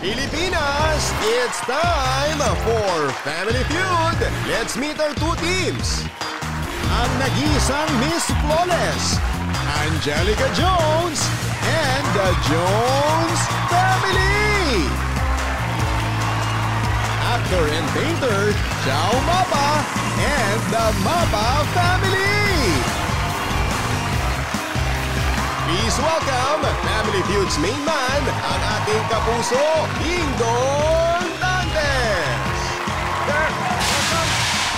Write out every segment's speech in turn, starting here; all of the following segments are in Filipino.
Pilipinas, it's time for Family Feud. Let's meet our two teams. Ang nag-iisang Miss Flawless, Angelica Jones, and the Jones Family. Actor and painter, Chow Mapa, and the Mapa Family. Please welcome Family Feud's main man, ang ating kapuso, Dingdong Dantes.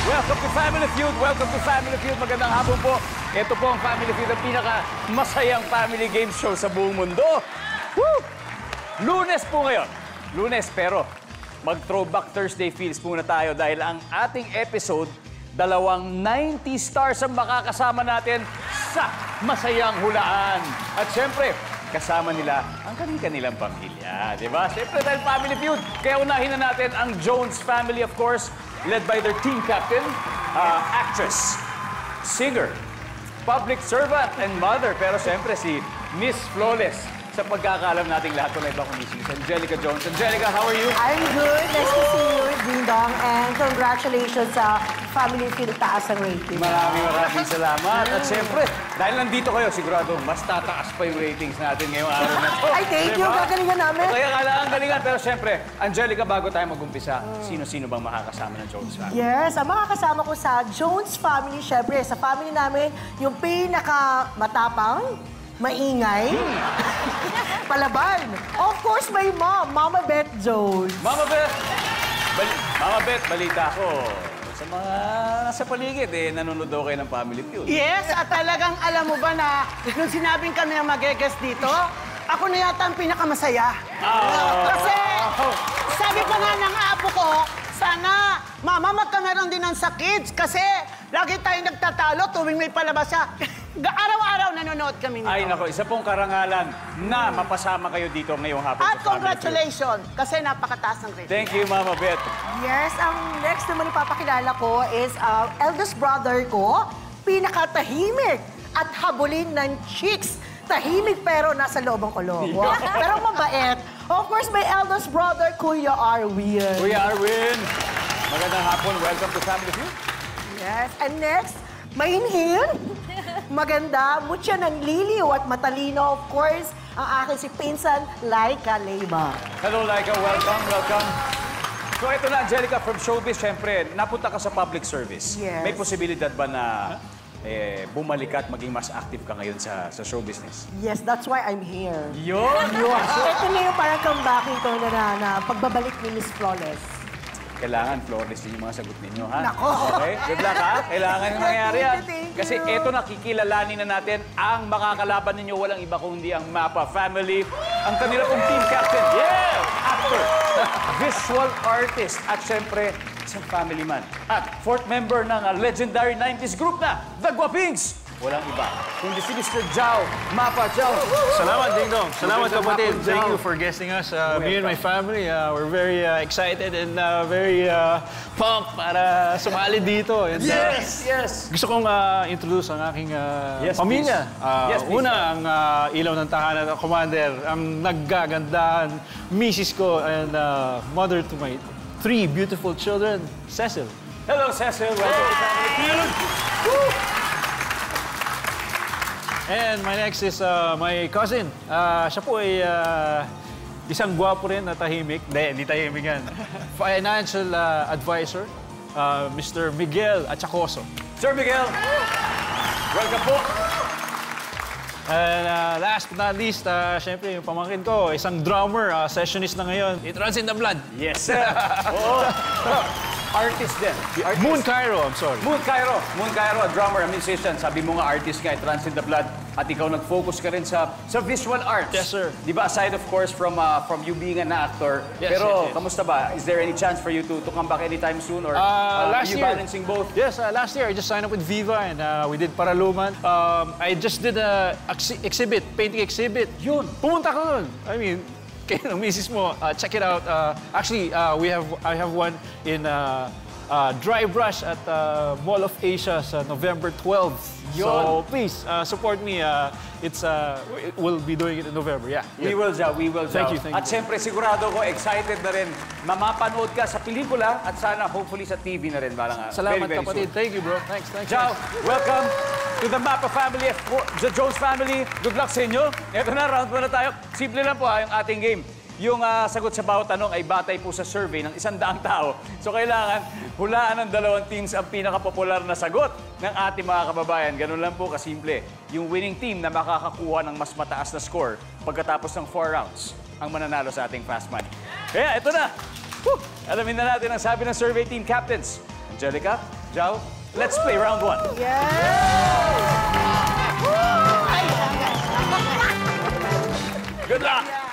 Welcome to Family Feud! Welcome to Family Feud! Magandang hapon po. Ito po ang Family Feud, ang pinaka masayang family game show sa buong mundo. Woo! Lunes po ngayon. Lunes, pero mag-throwback Thursday feels muna tayo dahil ang ating episode, dalawang 90 stars ang makakasama natin sa masayang hulaan. At syempre, kasama nila ang kanilang pamilya. Di ba? Siyempre dahil family feud. Kaya unahin na natin ang Jones family, of course, led by their team captain, uh, actress, singer, public servant, and mother. Pero siyempre si Miss Flawless sa pagkakalam nating lahat wala iba kundi si Angelica Jones. Angelica, how are you? I'm good. Nice to see you, Ding Dong. And congratulations sa Family Feud taas ang rating. Maraming maraming salamat. At siyempre, dahil nandito kayo, sigurado mas tataas pa yung ratings natin ngayong araw na to. Ay, thank you. Diba? Gagalingan namin. Kaya kailangan galingan. Pero siyempre, Angelica, bago tayo mag-umpisa, sino-sino bang makakasama ng Jones family? Yes, ang makakasama ko sa Jones family, syempre, sa family namin, yung pinaka matapang, maingay, palaban. Of course, my mom, Mama Beth Jones. Mama Beth! Bali Mama Beth, balita ko. Sa mga nasa paligid, eh, nanonood daw kayo ng Family Feud. Yes, at talagang alam mo ba na nung sinabing kami ang mag-guest dito, ako na yata ang pinakamasaya. Kasi sabi pa nga ng apo ko, sana mama magkameron din ng sa kids kasi lagi tayo nagtatalo tuwing may palabas siya. Ga- Araw-araw nanonood kami nito. Ay, nako, isa pong karangalan na mapasama kayo dito ngayong hapon At sa congratulations kasi napakataas ng rating. Thank you, Mama Beth. Yes, ang next naman ipapakilala ko is uh, eldest brother ko, pinakatahimik at habulin ng chicks. Tahimik pero nasa loob ang. Wow. pero mabait. Of course, my eldest brother, Kuya Arwin. Kuya Arwin, magandang hapon. Welcome to Family Feud. Yes, and next, mainhin. Maganda, mutya ng liliw at matalino, of course, ang akin si Pinsan, Laika Leyva. Hello, Laika. Welcome, welcome. So ito na, Angelica, from showbiz, syempre, napunta ka sa public service. Yes. May posibilidad ba na eh, bumalik at maging mas active ka ngayon sa, sa show business? Yes, that's why I'm here. Yun! Yun. So, ito na yung parang comebacking ko na, na, na pagbabalik ni Miss Flawless. Kailangan flawless yung mga sagot ninyo, ha? Nako. Okay? Good luck, ha? Kailangan yung mangyari yan. Thank you. Kasi eto na, kikilalanin na natin ang makakalaban ninyo. Walang iba kundi ang MAPA family. Ang kanila pong team captain. Yeah! Actor, visual artist, at syempre, isang family man. At fourth member ng uh, legendary 90s group na, The Guapings. Walang iba, kundi si Mr. Jao. MAPA, Jao. Salamat, Ding Dong. Salamat, kapatid. Thank you for guesting us. Uh, me and my family, uh, we're very uh, excited and uh, very uh, pumped para sumali dito. And, uh, Yes! Yes! gusto kong uh, introduce ang aking uh, Yes, pamilya. Uh, Yes, please. Una, ang uh, ilaw ng tahanan, commander, ang naggagandahan, misis ko, and uh, mother to my three beautiful children, Cecil. Hello, Cecil. Welcome to Family Feud. And my next is uh, my cousin. Uh, siya po ay uh, isang gwapo rin na tahimik. Hindi, hindi tahimik yan. Financial uh, advisor, uh, Mr. Miguel Achacoso. Sir Miguel. Welcome po. And uh, last but not least, uh, syempre yung pamangkin ko, isang drummer, uh, sessionist na ngayon. It runs in the blood. Yes, sir. Oo. Artist din. Artist. Moon Cairo, I'm sorry. Moon Cairo. Moon Cairo, a drummer, a musician. Sabi mo nga, artist nga, it runs in the blood. At ikaw nag-focus ka rin sa sa visual arts. Yes, sir. Di ba, aside of course from uh, from you being an actor, Yes, pero yes, yes. kamusta ba? Is there any chance for you to to come back anytime soon? Or Uh, are last you year. balancing both? Yes, uh, last year I just signed up with Viva and uh, we did Paraluman. Um, I just did a exhi- exhibit, painting exhibit. Yun. Pumunta ka nun. I mean, kayo ng misis mo, uh, check it out. Uh, actually, uh, we have I have one in uh, uh, dry brush at uh, Mall of Asia sa November 12. Yun. So please uh, support me. Uh, it's uh, we- we'll be doing it in November. Yeah. We will, Jow. We will, Jow. Thank you, thank At you. siyempre, sigurado ko, excited na rin. Mamapanood ka sa pelikula at sana, hopefully, sa TV na rin. Balang, araw. Salamat very, very kapatid. soon. Thank you, bro. Thanks, thanks. Jow, thanks. welcome to the Mapa family, the Jones family. Good luck sa inyo. Ito na, round 1 na tayo. Simple lang po ha, yung ating game. Yung ah, sagot sa bawat tanong ay batay po sa survey ng isang daang tao. So kailangan hulaan ng dalawang teams ang pinakapopular na sagot ng ating mga kababayan. Ganun lang po kasimple. Yung winning team na makakakuha ng mas mataas na score pagkatapos ng four rounds ang mananalo sa ating Fast Money. Kaya ito na. Whew! Alamin na natin ang sabi ng survey team captains. Angelica, Jao, let's play round one. Good luck!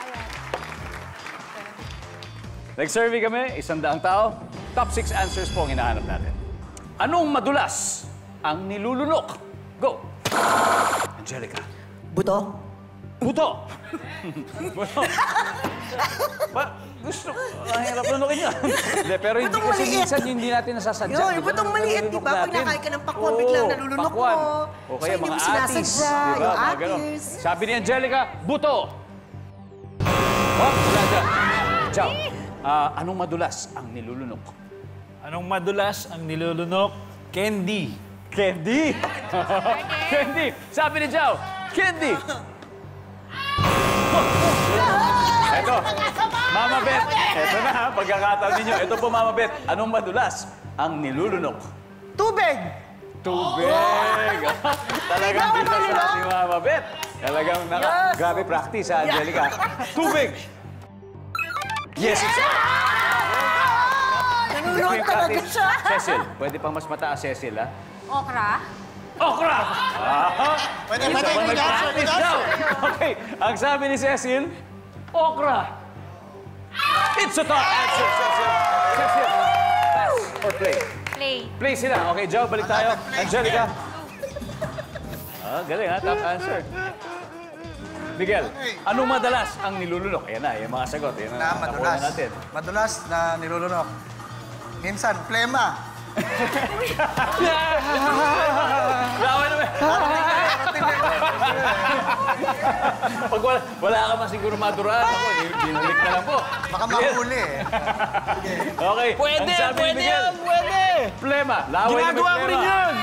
Nag-survey kami, isang daang tao. Top six answers po ang hinahanap natin. Anong madulas ang nilulunok? Go! Angelica. Buto? Buto! Buto. ba, gusto ko. Ang hirap lunukin yan. Pero hindi Butong kasi maliit. minsan hindi natin nasasadya. Ba? butong maliit, di ba? Pag nakain ka ng pakwan, Oo, biglang nalulunok mo. pakwan. O kaya So, hindi mga mo atis. sinasadya, di ba? yung Mga atis. Sabi ni Angelica, buto! Oh, wala dyan. Ciao. Ah, anong madulas ang nilulunok? Anong madulas ang nilulunok? Candy. Candy! candy! Sabi ni Jao, candy! Eto, Mama Bet. Eto na pagkakataon ninyo. Ito po, Mama Bet. Anong madulas ang nilulunok? Tubig! Tubig! Talagang Ikaw, bisa Manilo? sa ating Mama Bet. Talagang naka, grabe practice ha, Angelica. Tubig! Yes, Nalulunok talaga siya. Cecil, pwede pang mas mataas, Cecil, ha? Okra. Okra! Pwede, pwede, practice daw. Okay, ang sabi ni Cecil, okra. It's a top answer, Cecil. Cecil, pass or play? Play. Play sila. Okay, Joe, balik tayo. Angelica. Ah, galing ha, top answer. Miguel, anong madalas ang nilulunok? Ayan na, yung mga sagot. Ayan na na, madulas. na natin. Madulas na nilulunok. Minsan, plema. Laway naman. Pag wala, wala ka man siguro maduraan, ako, eh, binalik na lang po. Baka mahuli eh. Okay. Pwede, ang sabi ni pwede Miguel, yan, pwede. Plema. Laway Ginagawa na ko may rin plema. yan.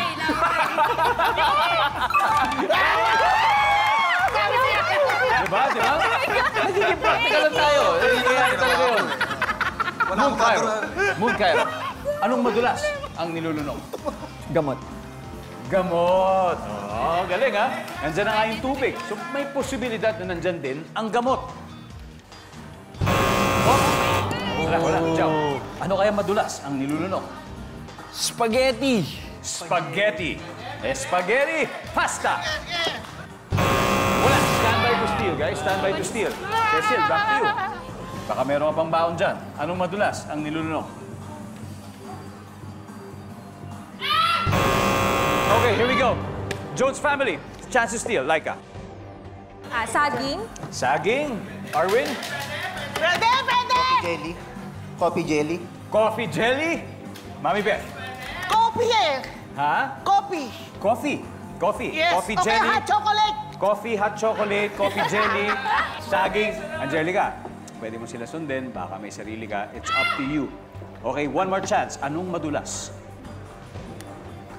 Lang tayo. Nangyayari talaga yun. Wala Moon Cairo. Moon Cairo. Anong madulas ang nilulunok? Gamot. Gamot. Oh, galing ha. Nandyan na nga yung tubig. So may posibilidad na nandyan din ang gamot. Oh. Wala, wala. Ciao. Ano kaya madulas ang nilulunok? Spaghetti. Spaghetti. Eh, spaghetti. Pasta. Steal, guys. Stand by to steal. Cecil, back to you. Baka meron ka pang baon dyan. Anong madulas ang nilulunok? Okay, here we go. Jones family. Chance to steal. Laika. Ah, saging. Saging. Arwin. Pwede, pwede! Jelly. Coffee jelly. Coffee jelly. Mami Beth. Coffee eh! Ha? Coffee! Coffee. Coffee. Yes! Coffee okay, jelly. hot chocolate! Coffee, hot chocolate, coffee jelly, saging. Angelica, pwede mo sila sundin. Baka may sarili ka. It's up to you. Okay, one more chance. Anong madulas?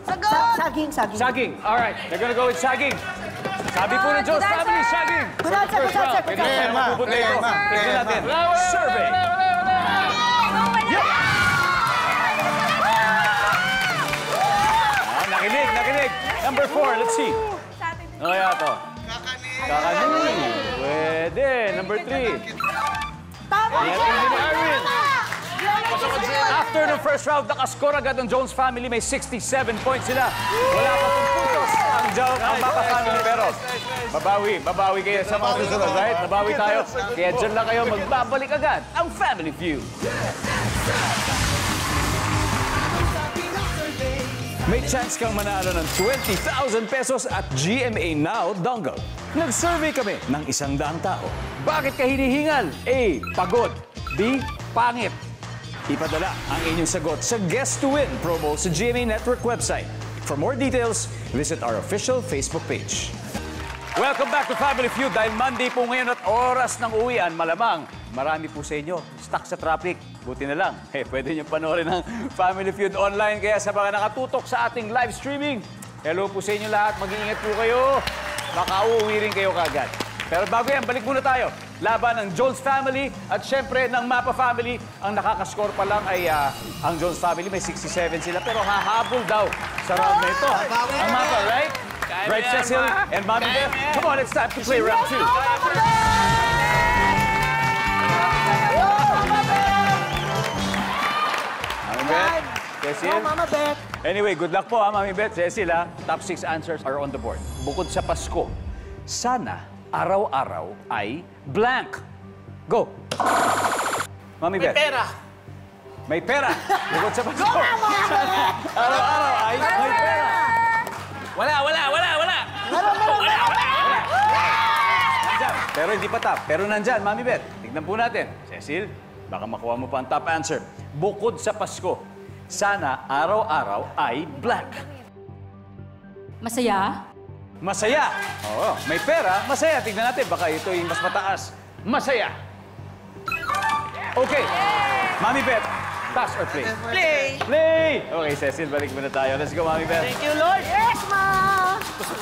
Sagot! Sa- saging, saging. Saging. All right, they're gonna go with saging. Sabi po ng Good family, answer. saging. Good answer, good answer, good Pwede answer. Tignan natin. Survey. Ah, nakinig, nakinig. Number four, let's see. Ano kaya to? Kakanin. Pwede. Number three. Tama Ingat din ni Arwin. After ng first round, nakascore agad ang Jones family. May 67 points sila. Wala pa putos ang Jones, ang Mapa family. Pero babawi, babawi kayo sa mga susunod, right? Babawi tayo. Kaya dyan lang kayo magbabalik agad ang Family Feud. May chance kang manalo ng 20,000 pesos at GMA Now Dongle. Nag-survey kami ng isang daang tao. Bakit ka hinihingal? A. Pagod. B. Pangit. Ipadala ang inyong sagot sa Guess to Win promo sa GMA Network website. For more details, visit our official Facebook page. Welcome back to Family Feud. Dahil Monday po ngayon at oras ng uwian, malamang marami po sa inyo stuck sa traffic. Buti na lang, eh, pwede niyo panoorin ang Family Feud online. Kaya sa mga nakatutok sa ating live streaming, hello po sa inyo lahat. Mag-iingat po kayo. Baka uuwi rin kayo kagad. Pero bago yan, balik muna tayo. Laban ng Jones family at syempre ng Mapa family. Ang nakakascore pa lang ay ah, ang Jones family. May 67 sila pero hahabol daw sa round na ito. Ang Mapa, right? Right, Cecil and Mommy Beth. Come on, it's time to play round two. Mommy Beth, Cecil. Oh, Mama Beth. Anyway, good luck po ha, Mami Beth. Cecil ha. Top six answers are on the board. Bukod sa Pasko, sana araw-araw ay blank. Go! Mami Beth. Pera. May pera. Bukod sa Pasko. sana araw-araw ay may pera. Wala, wala, wala, wala! Nandyan. Pero hindi pa top. Pero nandyan, Mami Beth. Tignan po natin. Cecil, baka makuha mo pa ang top answer. Bukod sa Pasko, sana araw-araw ay blank. Masaya? Masaya. Oo, may pera, masaya. Tignan natin, baka ito yung mas mataas. Masaya. Okay. Mami Beth, pass or play? Play. Play! Okay, Cecil, balik muna tayo. Let's go, Mami Beth. Thank you, Lord. Yes, Ma!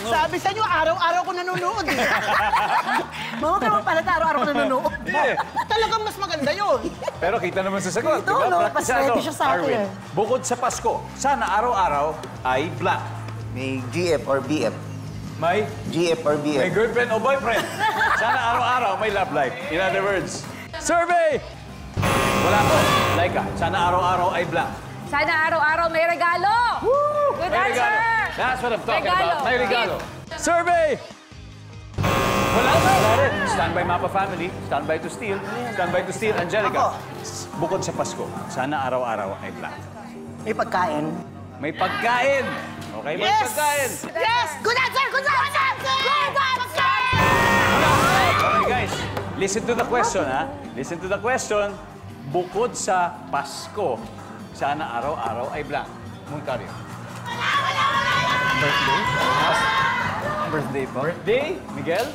Sabi sa inyo, araw-araw ko nanonood. eh. Mama, ka naman pala araw-araw ko nanonood. Yeah. Talagang mas maganda yun. Pero kita naman sa sagot. Ito, no, mas ready siya sa akin. Arwin, bukod sa Pasko, sana araw-araw ay black. May GF or BF. May, GF or may BF. girlfriend o boyfriend. Sana araw-araw may love life. In other words, survey! Wala po. Laika, sana araw-araw ay black. Sana araw-araw may regalo! Good May answer! regalo. That's what I'm talking Regalo. about. May regalo. Survey! Wala Wala rin. Standby Mapa Family. Standby to steal. Standby to steal. Angelica. Bukod sa Pasko, sana araw-araw ay black. May pagkain. May pagkain. Okay, may Yes! pagkain. Yes! Good answer! Good answer! Good answer! Okay, guys. Listen to the question, ha? Listen to the question. Bukod sa Pasko, sana araw-araw ay black. Montario. Birthday po. Birthday, Miguel?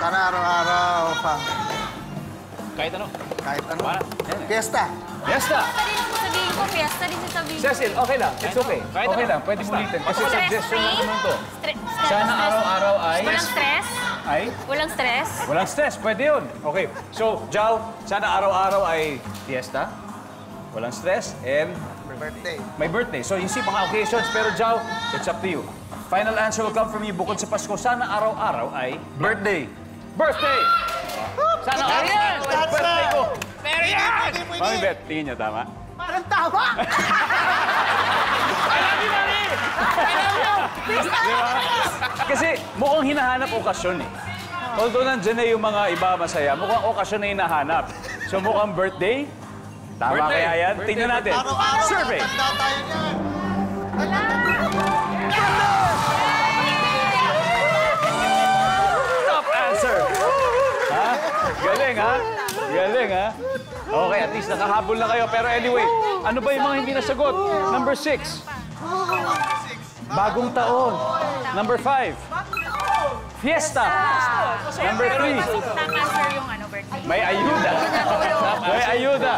Sana araw-araw pa. Kahit ano. Kahit ano. Para. Fiesta. Fiesta! Fiesta din ang sasabihin ko, fiesta din sasabihin ko. Cecil, okay lang. It's okay. Kahit Okay ano. lang. Pwede mo ulitin. Kasi suggestion lang naman to. Sana araw-araw ay... Walang stress? Ay? Walang stress? Walang stress. Pwede yun. Okay. So, Jao, sana araw-araw ay fiesta. Walang stress. And Birthday. may birthday. So, you see mga occasions. Pero, Jao, it's up to you. Final answer will come from you. Bukod sa Pasko, sana araw-araw ay birthday. Birthday! Sana araw-araw ay birthday ko. Pero yan! Mami Beth, tingin niyo tama? Parang Kasi mukhang hinahanap okasyon eh. Although nandyan na yung mga iba masaya, mukhang okasyon na hinahanap. So mukhang birthday? Tama Birthday. kaya yan? Birthday, Tingnan natin. Araw-araw. Survey. Tanda tayo niyan. Top answer. Ha? Galing ha? Galing ha? Okay, at least nakahabol na kayo. Pero anyway, ano ba yung mga hindi nasagot? Number six. Bagong taon. Number five. Fiesta. Number three. May ayuda. May ayuda.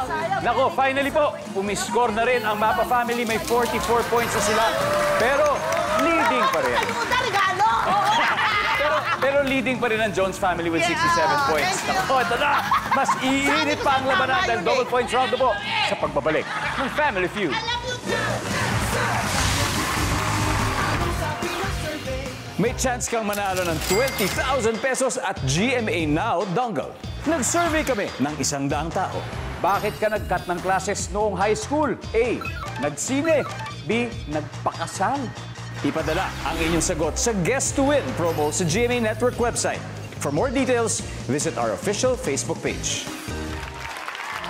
Nako, finally po, umiscore na rin ang Mapa Family. May 44 points na sila. Pero leading pa rin. Pero, pero leading pa rin ang Jones family with 67 points. Nako, ito na. Mas iinit pa ang labanan dahil double points round po sa pagbabalik ng Family Feud. May chance kang manalo ng 20,000 pesos at GMA Now dongle. Nag-survey kami ng isang daang tao. Bakit ka nag-cut ng classes noong high school? A. Nagsine. B. Nagpakasal. Ipadala ang inyong sagot sa Guess to Win promo sa GMA Network website. For more details, visit our official Facebook page.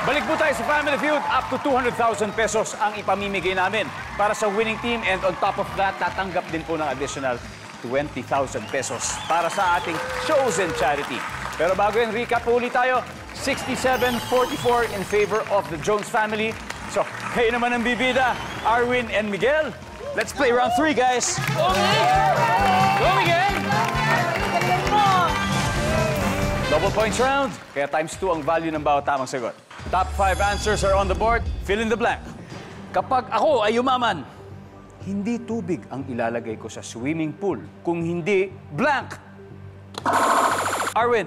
Balik po tayo sa Family Feud. Up to 200,000 pesos ang ipamimigay namin para sa winning team. And on top of that, tatanggap din po ng additional 20,000 pesos para sa ating chosen charity. Pero bago yan, recap ulit tayo. 67-44 in favor of the Jones family. So, kayo naman ang bibida, Arwin and Miguel. Let's play round three, guys. Go, Miguel! Double points round, kaya times two ang value ng bawat tamang sagot. Top five answers are on the board. Fill in the blank. Kapag ako ay yumaman, hindi tubig ang ilalagay ko sa swimming pool. Kung hindi, blank. Arwin,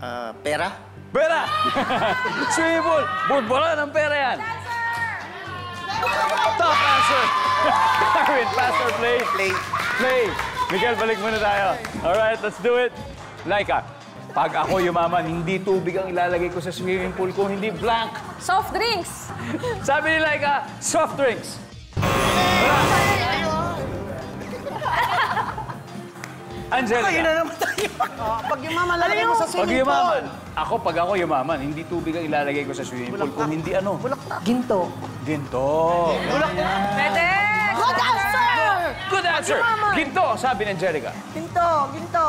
Ah, pera? pera! swimming pool, bulbula ng pera yan. Top answer. Arwin, pass or play? Play. Play. Miguel, balik muna tayo. Alright, let's do it. Laika, pag ako yumaman, hindi tubig ang ilalagay ko sa swimming pool kung hindi blank. Soft drinks. Sabi ni Laika, soft drinks. Angelica, Ayun na naman tayo. Oh, pag yumaman, lalagay mo sa pag swimming yumaman, pool. ako pag ako yumaman, hindi tubig ang ilalagay ko sa swimming pool kung hindi ano. Ginto. Ginto. Pwede. Good answer! Good answer. Ginto, sabi ni Angelica. Ginto, ginto.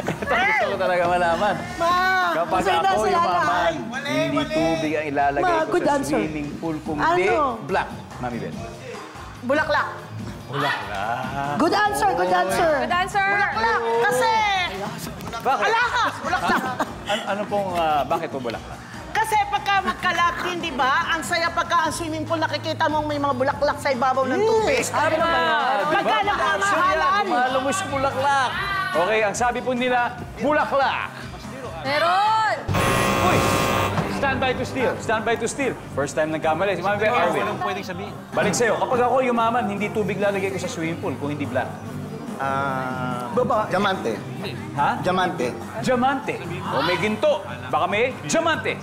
Ito ang gusto ko talaga malaman. Ma, Kapag ako sila yumaman, hindi tubig ang ilalagay Ma, ko sa answer. swimming pool kung hindi Ano? black. Mami Ben. Bulaklak. Good answer, good answer. Good answer. Bulaklak. Kasi, Bakit? alahas, bulaklak. Ano, ano pong, ah, bakit po bulaklak? Kasi pagka magkalapin, di ba? Ang saya pagka ang swimming pool, nakikita mong may mga bulaklak sa ibabaw ng tubig. Tama! Pagka nagmamahalan. Mahal mo sa bulaklak. Okay, ang sabi po nila, bulaklak. Meron. Uy! Stand by to steal. Stand by to steal. First time nagkamali. Si Mami Ben Arvin. Anong pwedeng sabihin? Balik sa'yo. Kapag ako yumaman, hindi tubig lalagay ko sa swimming pool kung hindi black. Ah, Baba. diamante. Ha? Diamante. Diamante. O may ginto. Baka may diamante.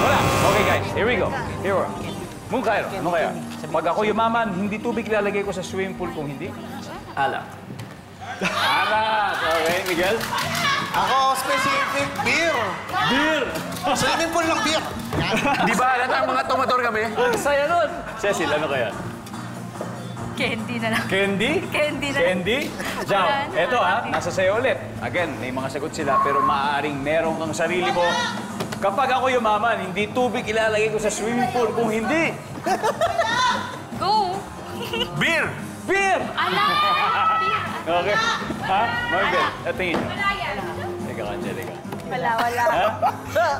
Wala. Okay guys, here we go. Here we go. Mung kayo, ano kaya? Pag ako yumaman, hindi tubig lalagay ko sa swimming pool kung hindi alak. Alak. Okay, Miguel? Ako, specific, beer. Beer. Swimming pool ng beer. Di ba halata mga tomador kami? Ang saya nun. Cecil, ano kaya? Candy na lang. Candy? Candy na lang. Candy? Jao, eto ha, nasa sayo ulit. Again, may mga sagot sila, pero maaaring meron kang sarili mo. Kapag ako yumaman, hindi tubig ilalagay ko sa swimming pool kung hindi. Go. Beer! Beer! Ala. Okay. Ha? Marvel, tingin nyo. Wala yan. Teka, Angelica. Wala, wala. Ha?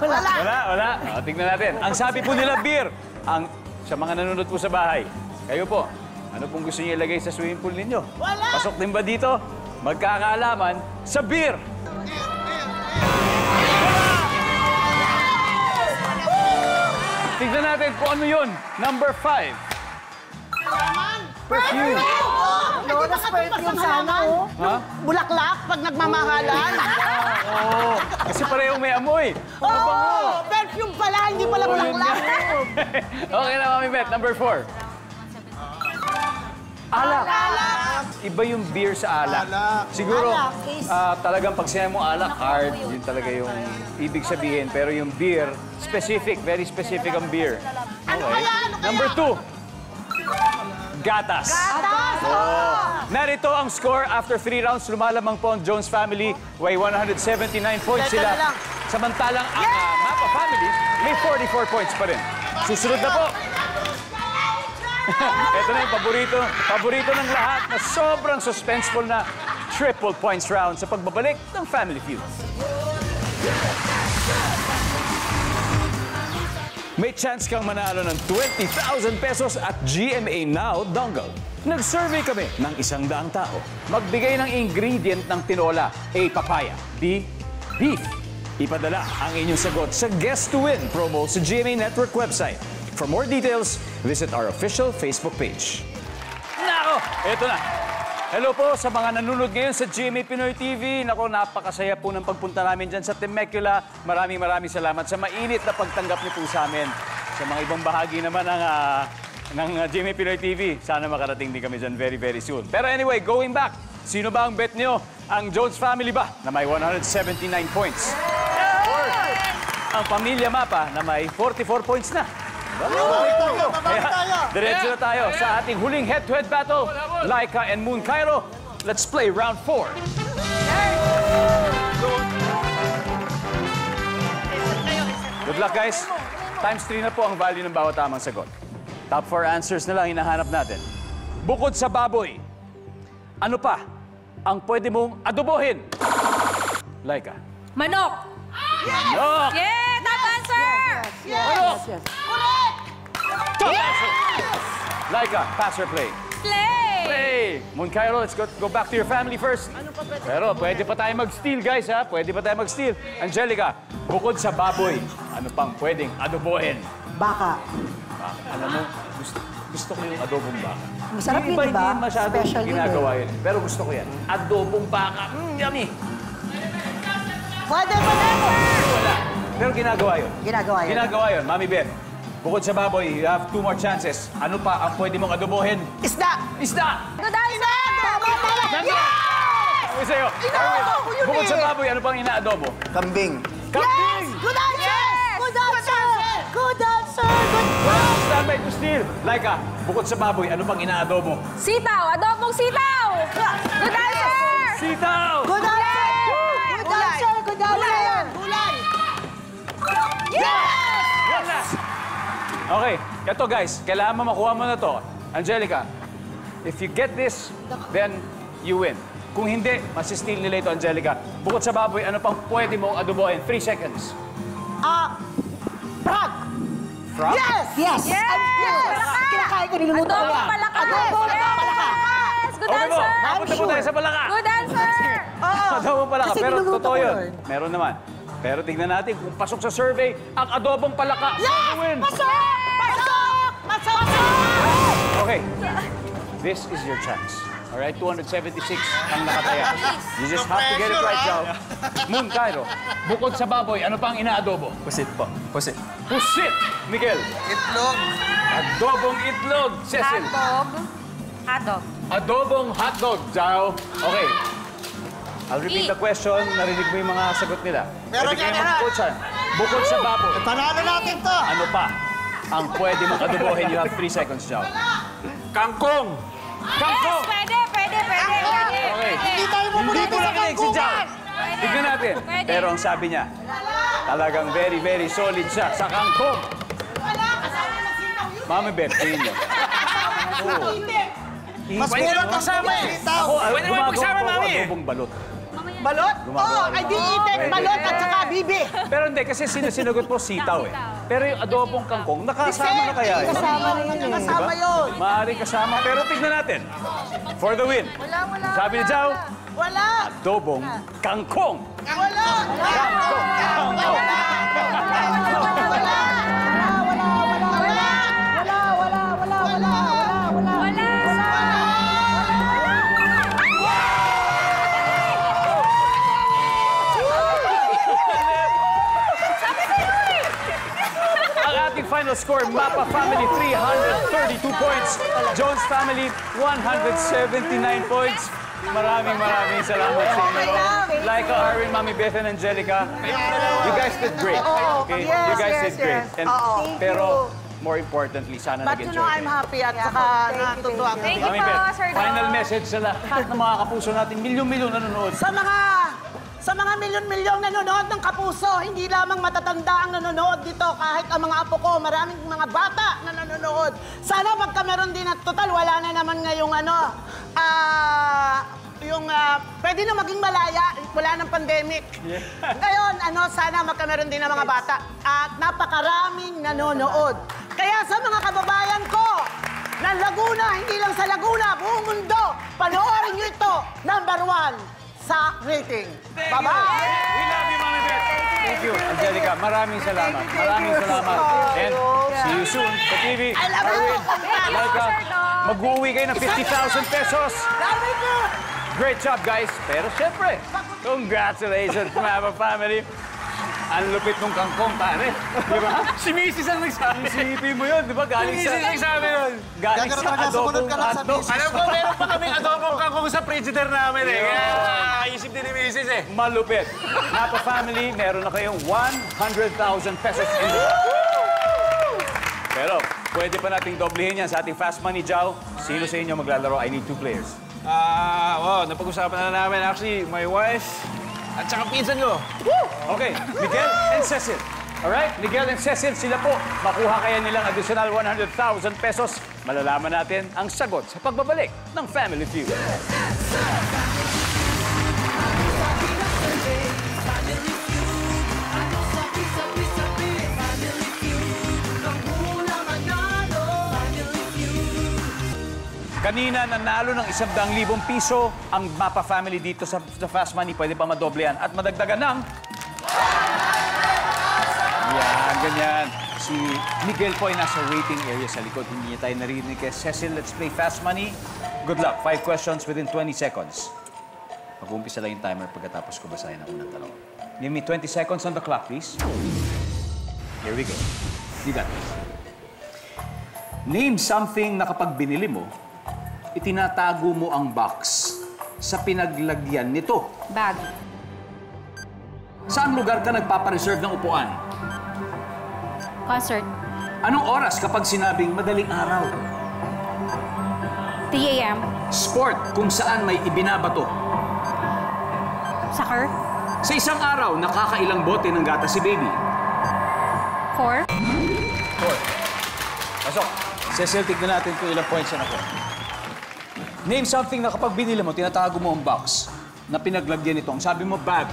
Wala. Wala, wala. O, tingnan natin. Ang sabi po nila, beer. Ang, sa mga nanonood po sa bahay, kayo po, ano pong gusto niyo ilagay sa swimming pool ninyo? Wala. Pasok din ba dito? Magkakaalaman sa beer. Tignan natin kung ano yun. Number five. Perfume. Lolas perfume sana, oh. Ha? Bulaklak pag nagmamahalan. Oo. Kasi parehong may amoy. Oh, perfume pala, hindi pala Oo, bulaklak. okay na, Mami Beth. Number four. Alak. Iba yung beer sa alak. Siguro, Alak is- ah, talagang pag sinabi mo alak, hard. Yun talaga yung ibig sabihin. Pero yung beer, specific. Very specific ang beer. Ano kaya? Ano kaya? Number two. Gatas. Oh. Narito ang score after three rounds. Lumalamang po ang Jones family. May 179 points sila. lang. Samantalang ang ah, Mapa family may 44 points pa rin. Susunod na po. Ito na yung paborito, paborito ng lahat na sobrang suspenseful na triple points round sa pagbabalik ng Family Feud. May chance kang manalo ng 20,000 pesos at GMA Now dongle. Nag-survey kami ng isang daang tao. Magbigay ng ingredient ng tinola. A. Papaya. B. Beef. Ipadala ang inyong sagot sa Guess to Win promo sa GMA Network website. For more details, visit our official Facebook page. Nako, eto na. Hello po sa mga nanonood ngayon sa GMA Pinoy TV. Nako, napakasaya po ng pagpunta namin dyan sa Temecula. Maraming maraming salamat sa mainit na pagtanggap niyo po sa amin. Sa mga ibang bahagi naman ng, ah, ng ah, GMA Pinoy TV, sana makarating din kami dyan very, very soon. Pero anyway, going back, sino ba ang bet niyo? Ang Jones family ba na may 179 points? Or ang Pamilya Mapa na may 44 points na? Diretso na tayo sa ating huling head-to-head battle. Laika and Moon Cairo, let's play round four. Good luck, guys. Times 3 na po ang value ng bawat tamang sagot. Top 4 answers na lang hinahanap natin. Bukod sa baboy, ano pa ang pwede mong adobohin? Laika. Manok. Manok! Yeah, top answer! Manok! Top answer! Laika, pass or play? Play! Play! Moon Cairo, let's go, go back to your family first. Pero pwede pa tayo mag-steal, guys, ha? Pwede pa tayo mag-steal. Angelica, bukod sa baboy, ano pang pwedeng adobohin? Baka. Ah, alam mo, gusto, gusto ko yung adobong baka. Masarap yun, di ba? hindi masyadong Special ginagawa yun. Pero gusto ko yan. Adobong baka. Mm, yummy! Pwede, pwede! Wala. Pero ginagawa yun. Ginagawa yun. Ginagawa yun, Mami Beth. Bukod sa baboy, you have two more chances. Ano pa ang pwede mong adobohin? Isda! Isda! Good answer! Nandun! Yes! sa'yo. Inaadobo ko yun Bukod sa eh. baboy, ano pang inaadobo? Kambing. Kambing! Good answer! Good answer! Good answer! Good Well, stand by to steal. Laika, bukod sa baboy, ano pang inaadobo? Sitaw! Adobong sitaw! Good answer! Sitaw! Good answer! Okay, ito guys, kailangan mo makuha mo na to. Angelica, if you get this, then you win. Kung hindi, masistil nila ito, Angelica. Bukod sa baboy, ano pang pwede mong adobohin? Three seconds. Ah, frog! Frog? Yes! Yes! Yes! Yes! Kinakain ko, niluluto ko Adobong yan. palaka! Adobo, adobo, palaka. Yes! Good Okay answer! mapunta po tayo sa palaka. Good answer! Adobo palaka, Kasi pero totoo yun. Meron naman. Pero tignan natin kung pasok sa survey ang adobong palaka. Yes! Pasok! Okay. This is your chance. All right, 276 ang nakataya. You just have to get it right, Joe. Moon Cairo, bukod sa baboy, ano pang inaadobo? Pusit po. Pusit. Pusit! Miguel, Itlog. adobong itlog. Cecil, Hotdog. Hotdog. adobong hotdog. Joe, okay. I'll repeat the question. Narinig mo yung mga sagot nila. Meron Pwede kayo yan, mag-coachan. Bukod sa baboy, Panalo natin to. ano pa ang pwede mong adobohin? You have three seconds, Joe. Kangkong! Kangkong! Pwede, pwede, pwede, pwede. Okay. Hindi tayo Hindi pupunta ko sa Jao. Tignan natin. Pwede. Pero ang sabi niya, talagang very, very solid siya sa kangkong. Mami Beb, tingin niyo. Mas kulang kasama eh. Ako, ah, Pwede naman gumagawa pagsama, po ako Mami. adobong balot. Balot? Oo, ako. ay di itik, Pwede. balot at saka bibi. Pero hindi, kasi sinusinagot po sitaw eh. Pero yung adobong kangkong, nakasama na kaya yun? Kasama na yun. Kasama yun. Maaaring kasama, pero tignan natin. For the win. Wala, wala. Sabi ni Jao, Wala. adobong kangkong. Wala. Kangkong. Kangkong. Wala. Score, Mapa Family 332 points, Jones Family 179 points. Maraming maraming salamat sa inyo. Laika, Arwin, Mami Beth, and Angelica, you guys did great. Okay? You guys did great. And, pero, more importantly, sana But you nag-enjoy know, I'm kayo. happy at saka natutuwa thank ako. Thank you Mami po, Beth, Sir Dom. final message sa lahat ng mga kapuso natin. Milyon-milyon nanonood. Sa mga sa mga milyon-milyong nanonood ng Kapuso, hindi lamang matatanda ang nanonood dito, kahit ang mga apo ko, maraming mga bata na nanonood. Sana magka meron din at total, wala na naman ngayong ano, ah, yung ah, pwede na maging malaya, wala ng pandemic. Ngayon, ano, sana magka meron din ng mga bata. At napakaraming nanonood. Kaya sa mga kababayan ko, ng Laguna, hindi lang sa Laguna, buong mundo, panoorin nyo ito, number one sa rating. Bye-bye! We love you, Mami Beth. Thank you, Angelica. Maraming salamat. Maraming salamat. And see you soon sa TV. I love you! Laika, mag-uwi kayo ng 50,000 pesos. Great job, guys. Pero syempre, congratulations, Mama Family. Ang lupit mong kangkong, pare. Di ba? Si Mrs. ang nagsabi. Isipin mo yun, di ba? Galing Si sa... Mrs. nagsabi yun. Galing Gagano sa adobong hotdog. Alam ko, meron pa kaming adobong kangkong sa frigider namin eh. Kaya nakakaisip din ni Mrs. eh. Malupit. Napa Family, meron na kayong 100,000 pesos in the... Pero, pwede pa nating doblehin yan sa ating Fast Money Jow. Sino sa inyo maglalaro? I need two players. Ah, wow, napag-usapan na namin actually, my wife at saka pinsan ko. Okay, Miguel and Cecil. Alright, Miguel and Cecil, sila po. Makuha kaya nilang additional 100,000 pesos. Malalaman natin ang sagot sa pagbabalik ng Family Feud. Kanina nanalo ng isang daang libong piso ang Mapa Family dito sa, sa Fast Money. Pwede pa madoble yan. At madagdagan ng... Yan, ganyan. Si Miguel po ay nasa waiting area sa likod. Hindi niya tayo narinig kay Cecil. Let's play Fast Money. Good luck. Five questions within 20 seconds. Mag-uumpisa lang yung timer pagkatapos ko basahin ang unang tanong. Give me 20 seconds on the clock, please. Here we go. You got this. Name something na kapag binili mo, itinatago mo ang box sa pinaglagyan nito. Bag. Saan lugar ka nagpapareserve ng upuan? Concert. Anong oras kapag sinabing madaling araw? 3 a.m. Sport kung saan may ibinabato. Soccer. Sa isang araw, nakakailang bote ng gata si baby. 4. Pasok. Cecil, tignan natin kung ilang points na ako. Name something na kapag binili mo, tinatago mo ang box na pinaglagyan nito. Ang sabi mo, bag.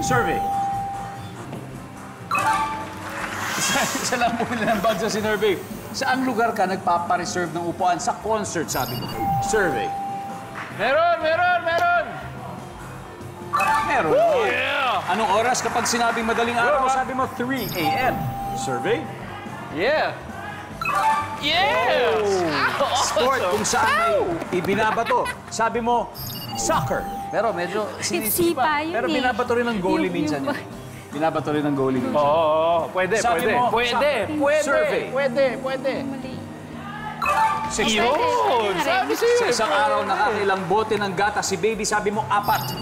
Survey. Isa, lang bumili ng bag sa sinurvey. Saan lugar ka nagpapareserve ng upuan? Sa concert, sabi mo. Survey. Meron, meron, meron! Meron. Anong oras kapag sinabing madaling araw? Sabi mo, 3 a.m. Survey. Yeah! Yes! Sport kung saan may ibinabato. Sabi mo, soccer. Pero medyo Sinisipa yun Pero binabato rin ng goalie Yung- minsan yung- yun. Binabato rin ng goalie minsan. Oo, pwede, Sabi pwede. mo, pwede, pwede, survey. pwede, pwede. Six Yun! Pwede, Sabi sa'yo. Sa isang araw, nakakailang bote ng gata si baby. Sabi mo, apat.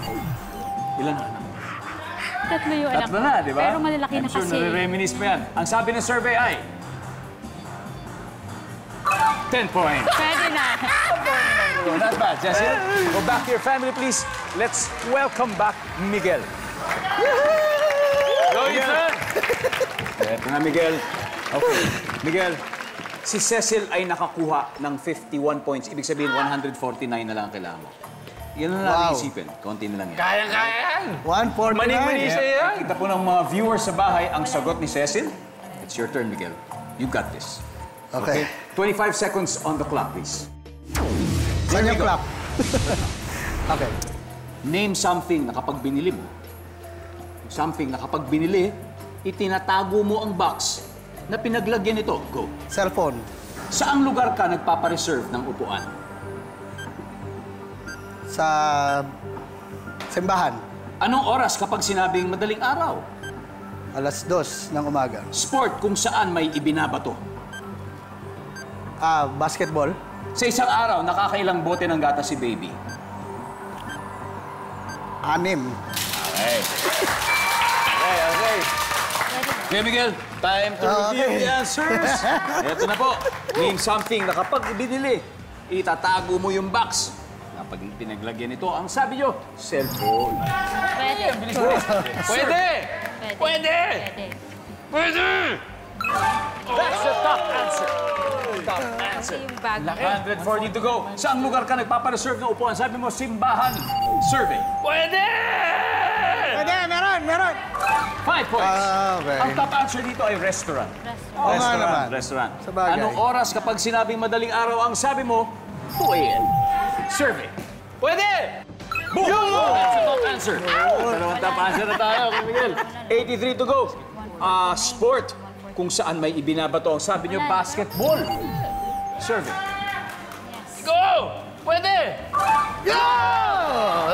Ilan na? Tatlo yung anak Tatlo na, di ba? Pero malalaki I'm na sure kasi. nare-reminisce mo yan. Ang sabi ng survey ay... 10 points. Pwede na. Not bad, Cecil. Go back to your family, please. Let's welcome back Miguel. Go, Ethan! Eto na, Miguel. Okay. Miguel, si Cecil ay nakakuha ng 51 points. Ibig sabihin, 149 na lang ang kailangan mo. Yan na lang Wow. isipin. Konti na lang yan. Kaya-kaya yan! 149. Mani-mani sa'yo yan! Kita po ng mga viewers sa bahay ang sagot ni Cecil. It's your turn, Miguel. You got this. Okay. 25 seconds on the clock, please. Yung go. clock? okay. Name something na kapag binili mo, something na kapag binili, itinatago mo ang box na pinaglagyan nito. Go. Cellphone. Saang lugar ka nagpapareserve ng upuan? Sa simbahan. Anong oras kapag sinabing madaling araw? Alas dos ng umaga. Sport kung saan may ibinabato. Ah, basketball. Sa isang araw, nakakailang bote ng gata si baby. Anim. Okay. Okay, okay. Okay, Miguel. Time to reveal the answers. Ito na po. Name something na kapag binili, itatago mo yung box. Kapag pinaglagyan ito, ang sabi nyo, cellphone. Pwede. Pwede! Pwede. Pwede! Pwede! That's the top answer. Top answer. bag. 140 to go. Saang lugar ka nagpapareserve ng upuan? Sabi mo, simbahan. Survey. Pwede! Pwede, meron, meron. Five points. Ah, okay. Ang top answer dito ay restaurant. Oo nga naman. Restaurant. Sa bagay. Anong oras kapag sinabing madaling araw ang sabi mo? 2 a.m. Survey. Pwede! Boom! That's the top answer. Dalawang top answer na tayo, Miguel. 83 to go. Ah, sport. Kung saan may ibinabato. Ang sabi niyo, basketball. Survey. Go! Pwede!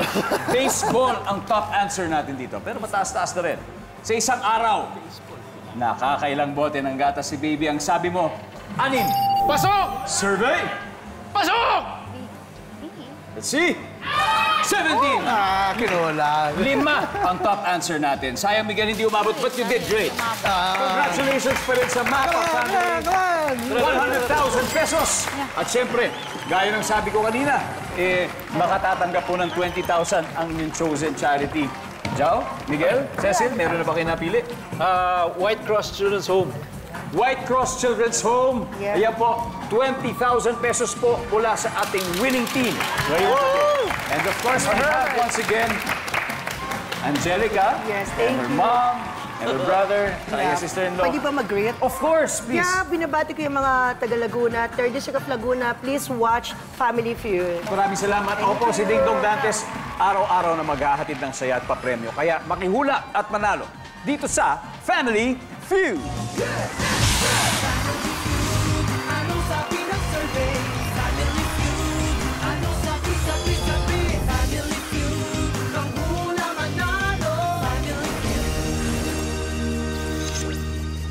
Baseball ang top answer natin dito. Pero mataas-taas na rin. Sa isang araw, nakakailang bote ng gata si baby. Ang sabi mo, anim. Pasok! Survey. Pasok! Let's see. 17. kinulang. Lima ang top answer natin. Sayang, Miguel, hindi umabot, but you did great. Congratulations pa rin sa Mapa Family. 100,000 pesos. At siyempre, gaya ng sabi ko kanina, eh, makatatanggap po ng 20,000 ang inyong chosen charity. Jao, Miguel, Cecil, meron na ba kayo napili? Uh, White Cross Children's Home. White Cross Children's Home. Yeah. Ayan po, 20,000 pesos po mula sa ating winning team. Ngayon. And of course, we have once again, Angelica, Yes, and thank her you. mom, and her brother, and Yeah. her sister-in-law. Pwede ba mag-greet? Of course, please. Yeah, binabati ko yung mga taga Laguna, 3rd District of Laguna. Please watch Family Feud. Maraming salamat. Ako po si Ding Dong Dantes, araw-araw na maghahatid ng saya at papremyo. Kaya makihula at manalo dito sa Family Feud.